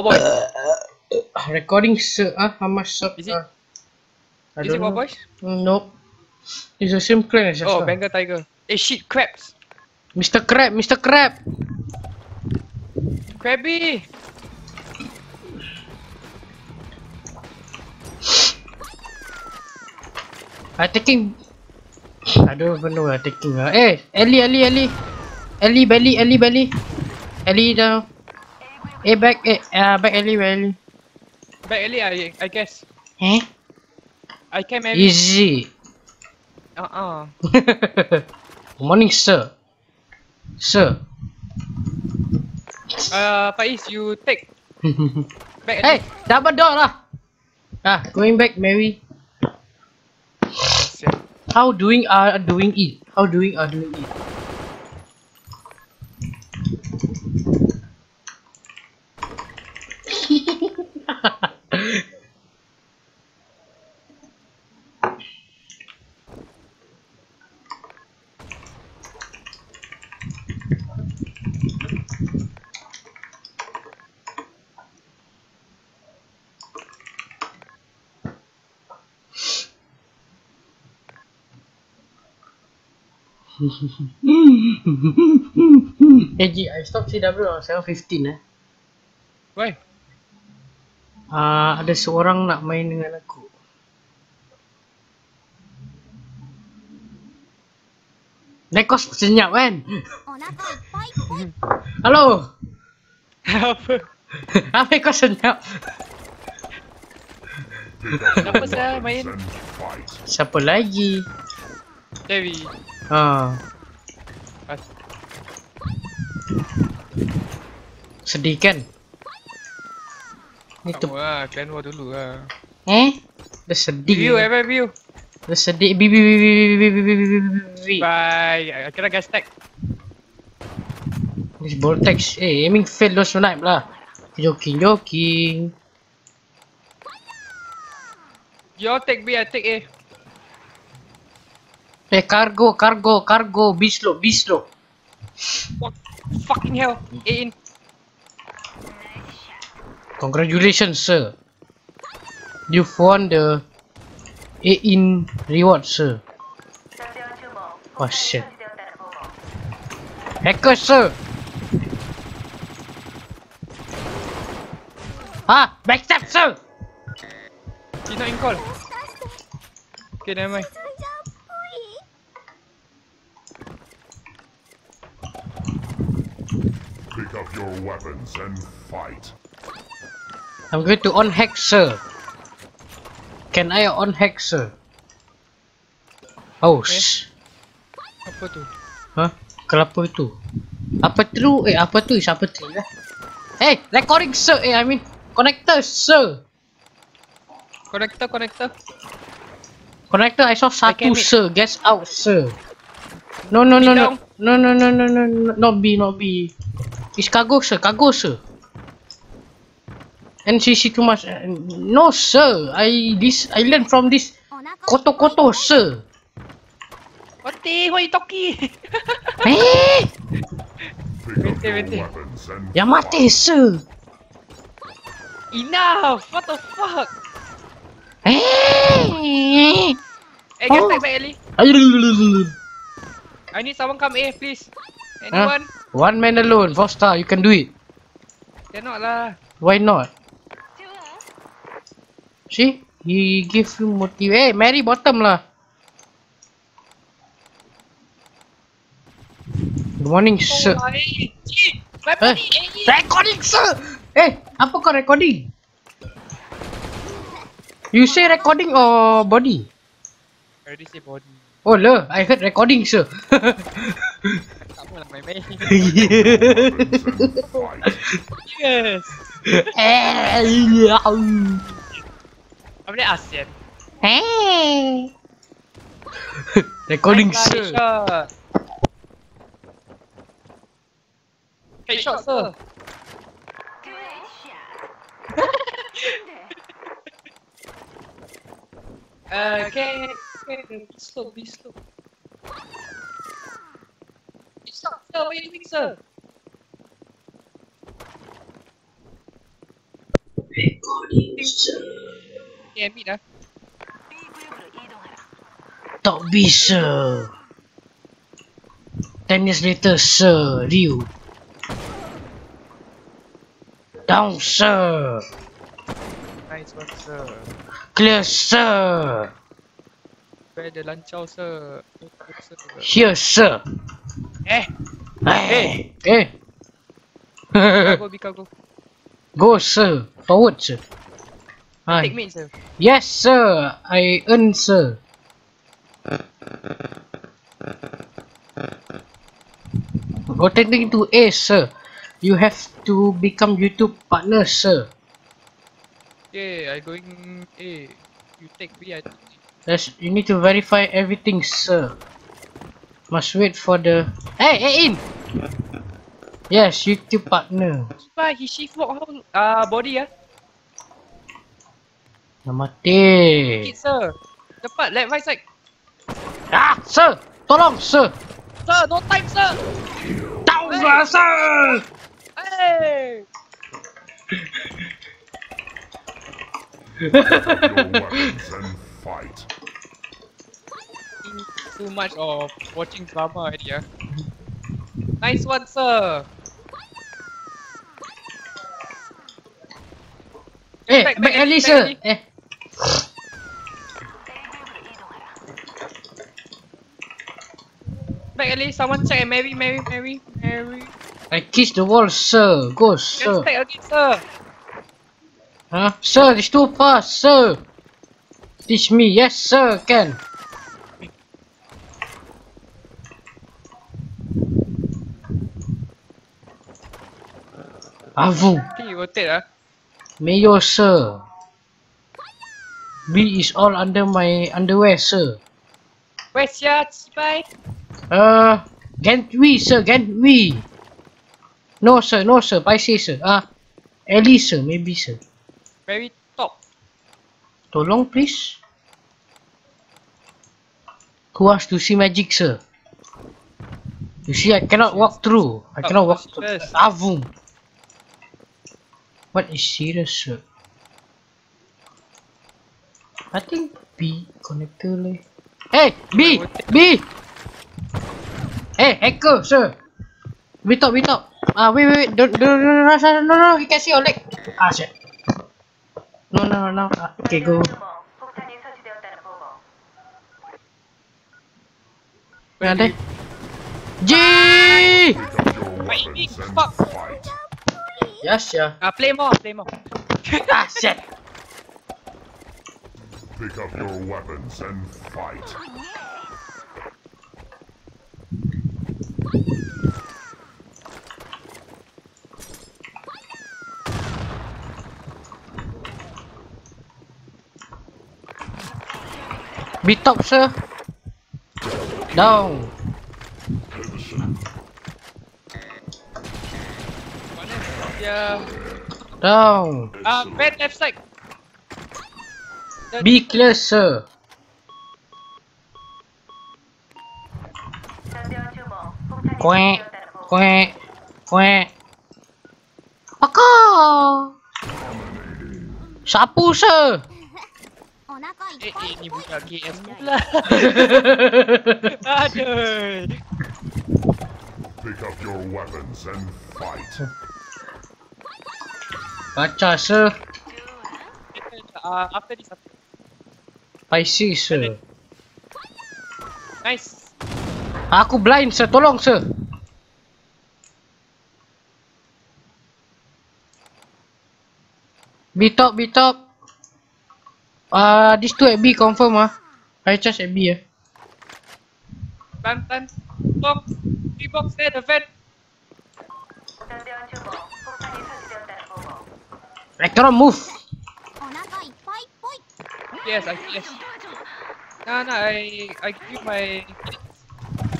What boy? Recording sir, ah, how much sir? Is it- ah? I Is it what boys? Mm, Nope. It's the same clan as Oh. Bengal Tiger. Eh shit, crabs. Mr. Crab, Mr. Crab. Crabby. I taking. I don't even know what I taking. ah. Eh, Ellie, Ellie, Ellie. Ellie, belly, Ellie, belly. Ellie down. Eh, back, eh, ah, back, Ellie, Ellie. Back early, I, I guess. Eh? I can maybe. Easy. Uh-uh. Morning, sir. Sir. Uh, Faiz, you take. Back hey, early. double door lah. Ah, going back, Mary. How doing are doing it? How doing are doing it? Eh, G, I stop CW on 7.15 eh. Why? uh, ada seorang nak main dengan aku. Nekos senyap kan? Halo? Apa? Apa kau senyap? Siapa saya main? Siapa lagi? Devi. Ha. Sedih kan? Itu Kamu lah, clan war dulu lah. eh? Dah sedih. View, eh, view. Dah sedih. Bi bi bi bi bi bi bi bi bi bi bi. Bye. I kira gas tag. This vortex. Eh, aiming fail those snipe lah. Joking, joking. You all take B, I take A. Eh, cargo, cargo, cargo. Be slow, be slow. What? Fucking hell. A in. Congratulations, sir. You've won the 8 in reward, sir. Oh shit. Hacker, sir! Ah! Backstab, sir! He's not in call. Okay, never mind. Pick up your weapons and fight. I'm going to on sir. Can I on sir? Oh, sh. Apa tu? Huh? Kelapa itu? Apa tu? Eh, apa tu? Siapa tu lah? Hey, recording, sir. Eh, I mean, connector, sir. Connector, connector. Connector, I saw satu, sir. Guess out, sir. No, no, no, Sit no. down. No, no, no, no, no, no. Not B, not B. It's cargo, sir. Cargo, sir and CC too much. Uh, no, sir. I this I learn from this koto koto, sir. What the? Why Eh? Hey! Ya mati, sir. Enough! What the fuck? Hey! Hey, get oh. back, Ellie. I need someone come here, please. Anyone? One man alone, four star. You can do it. Cannot lah. Why not? See, he give you motive. Hey, Mary bottom lah. Good morning, sir. Oh, my. Gee, my Eh, eh, recording, sir. Eh, apa kau recording? You say recording or body? I already say body. Oh, le, I heard recording, sir. Tak apa lah, main-main. weapons and fight. yes! Eh, Apa dia ASEAN? Hey. recording, sir. Headshot. Headshot, sir. Uh, okay, okay, be slow, be slow. Stop, sir, what are you doing, sir? sir. Okay, mid dah. Tak bisa. Ten years later, sir, Ryu. Down, sir. Nice one, sir. Clear, sir. Where the lancau, sir? Here, sir. Eh, Hey. Eh. cargo, be cargo. Go, sir. Forward, sir. Hi. Take mid, sir. Yes, sir. I earn, sir. Rotating to A, sir. You have to become YouTube partner, sir. Okay, I going A. You take B, I take. Yes, you need to verify everything, sir. Must wait for the. Hey, hey, in. Yes, YouTube partner. Why he shift walk how uh body ah? Dah mati. Hit sir. Cepat left right side. Ah, sir. Tolong, sir. Sir, no time sir. Tahu lah, sir. Hey. Fight. Too much of watching drama ah. Nice one sir. Eh, Back, back back, back sir. alley. Eh. Back someone check and Mary, Mary, Mary, Mary. I kiss the wall, sir. Go, sir. again sir. Huh? Sir, it's too fast, sir. Teach me. Yes, sir. Can. Avu. Think you rotate ah. Mayo, sir. B is all under my underwear, sir. Where's ya, Cibai? Uh, Gantwi, sir. Gantwi. No, sir. No, sir. Paisi, sir. Ah, Ellie, sir. Maybe, sir. Very top. Tolong, please. Who wants to see magic, sir? You see, I cannot walk through. I cannot walk through. Avum. What is serious, sir? I think B connector leh. Hey, B, B. Hey, hacker, sir. We talk, we talk. Ah, wait, wait, wait. Don't, don't, don't, no, no, no, no. You can see your leg. Ah, shit. No, no, no, no. Ah, okay, go. Where are they? G. Wait, fuck. Yes, yeah. Ah, play more, play more. Ah, shit. Pick up your weapons and fight. Be top, sir. Down. Yeah. Down. Ah, bad left side. The- Be clear, sir. Quack, quack, quack. Baka! Sapu siya! Eh, eh, ini buka KS pula. Aduh. Pick up your weapons and fight. Baca sir. Uh, after this, after. Spicy sir. Nice. Aku blind, sir. Tolong, sir. B top, B top. Ah, uh, this two at B confirm ah. I charge at B ah. Bantan. Top. B box there, the vent. Electron move. Yes, I yes. Nah, nah, I I give my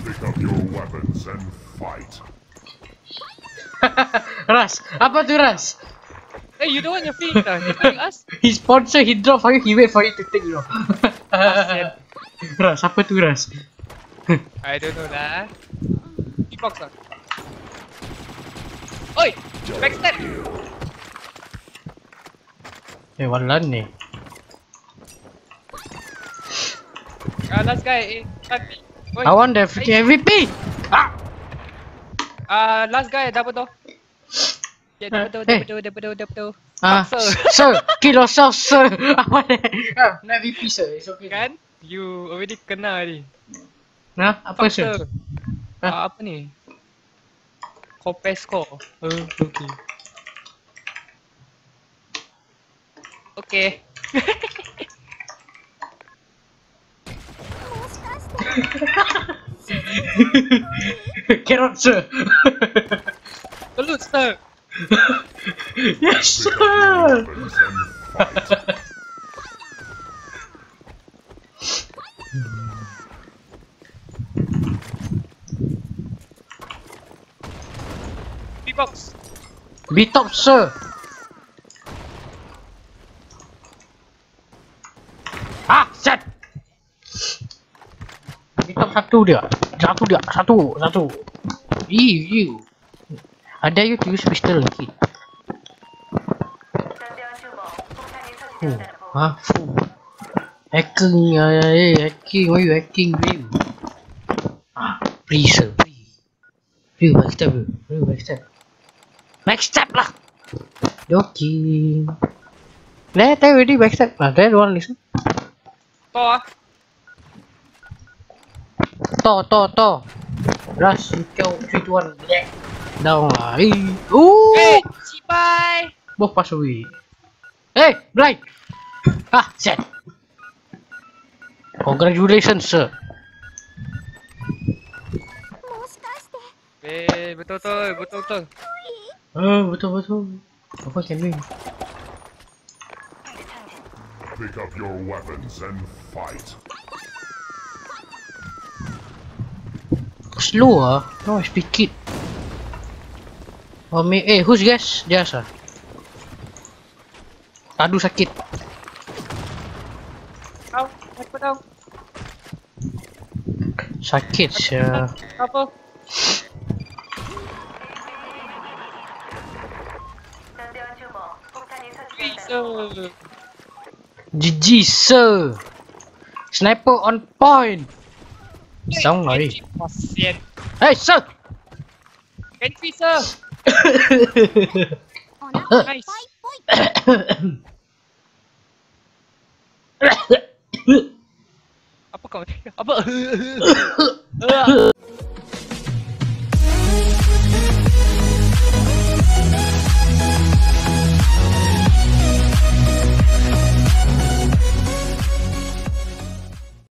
Pick up your weapons and fight. Ras, apa tu Ras? Hey, you don't want your feet, ah? You tell us. He sponsor, he drop for you, he wait for you to take you know. Ras, apa tu Ras? I don't know lah. Three box ah. Oi, backstab. Eh, walan ni. Ah, last guy. Eh, last guy. Oi. I want the freaking MVP! Ah! Ah, last guy. Double door. Yeah, double door, Eh. double door, double door, double door. Ah, Sir. sir, kill yourself, sir. I want that. Ah, no MVP, sir. It's okay. Kan? You already kena ni. Nah, apa, sir? Sir. Ah, apa ni? Compare score. Uh, okay. Okay. Get up, sir! Salute, sir! yes, sir! B-box! B-top, sir! Satu dia. Satu dia. Satu. Satu. You. I dare you to use pistol lagi. Oh, ah, fuh. Hacking, ah, eh, hacking, why you hacking, you? Ah, please, sir, please. Please, backstab. Please, backstab. Backstab lah! Joking. There, there already backstab. Ah, there one listen. To ah to to to rush kau three two one black down lah eh ooh hey cipai both pass away hey blind ah set. congratulations sir Eh, betul betul betul betul. Oh, betul betul. Apa kena ni? Pick up your weapons and fight. Slow ah. No, I speak it. Oh, me, eh, who's guess? Jas ah. Aduh sakit. Au, apa tau? Sakit sia. Apa? GG sir. Sniper on point. Xong rồi Hey sir Cánh phi sir Apa kau? Apa?